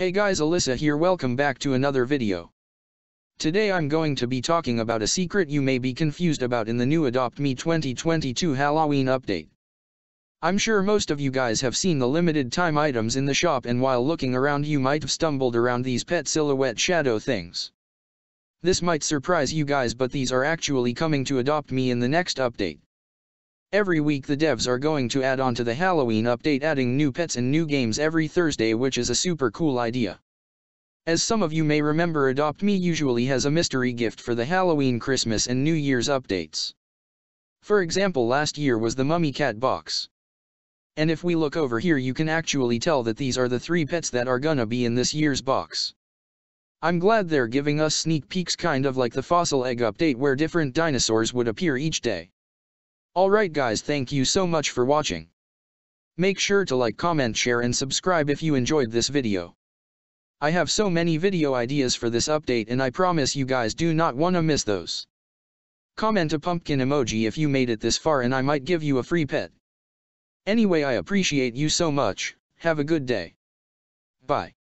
Hey guys Alyssa here welcome back to another video. Today I'm going to be talking about a secret you may be confused about in the new Adopt Me 2022 Halloween update. I'm sure most of you guys have seen the limited time items in the shop and while looking around you might have stumbled around these pet silhouette shadow things. This might surprise you guys but these are actually coming to Adopt Me in the next update. Every week the devs are going to add on to the Halloween update adding new pets and new games every Thursday which is a super cool idea. As some of you may remember Adopt Me usually has a mystery gift for the Halloween Christmas and New Year's updates. For example last year was the Mummy Cat box. And if we look over here you can actually tell that these are the three pets that are gonna be in this year's box. I'm glad they're giving us sneak peeks kind of like the fossil egg update where different dinosaurs would appear each day. Alright guys thank you so much for watching. Make sure to like comment share and subscribe if you enjoyed this video. I have so many video ideas for this update and I promise you guys do not wanna miss those. Comment a pumpkin emoji if you made it this far and I might give you a free pet. Anyway I appreciate you so much, have a good day. Bye.